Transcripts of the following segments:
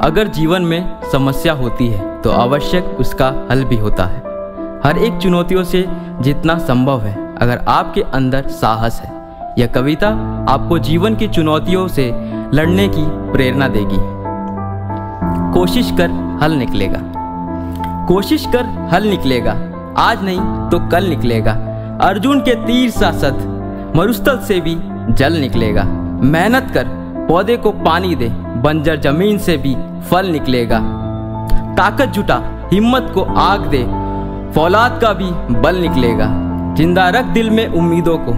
अगर जीवन में समस्या होती है तो आवश्यक उसका हल भी होता है। हर एक चुनौतियों से जितना संभव है, अगर आपके अंदर साहस है, यह कविता आपको जीवन की चुनौतियों से लड़ने की प्रेरणा देगी। कोशिश कर हल निकलेगा। कोशिश कर हल निकलेगा। आज नहीं तो कल निकलेगा। अर्जुन के तीर सा सत मरुस्थल से भी जल निकलेगा। मेहनत कर पौधे को पानी दे, बंजर ज़मीन से भी फल निकलेगा। ताकत जुटा, हिम्मत को आग दे, फौलाद का भी बल निकलेगा। ज़िंदा रख दिल में उम्मीदों को,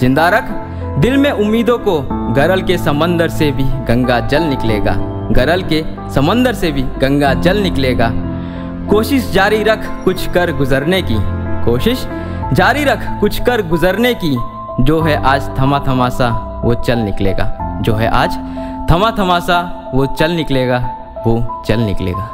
ज़िंदा रख दिल में उम्मीदों को, गरल के समंदर से भी गंगा जल निकलेगा। गरल के समंदर से भी गंगा जल निकलेगा। कोशिश जारी रख कुछ कर गुजरने की, कोशिश जारी रख कुछ कर गुजरने की, जो है आज थमा थमासा वो चल निकलेगा। जो है आज थमा थमा सा वो चल निकलेगा वो चल निकलेगा।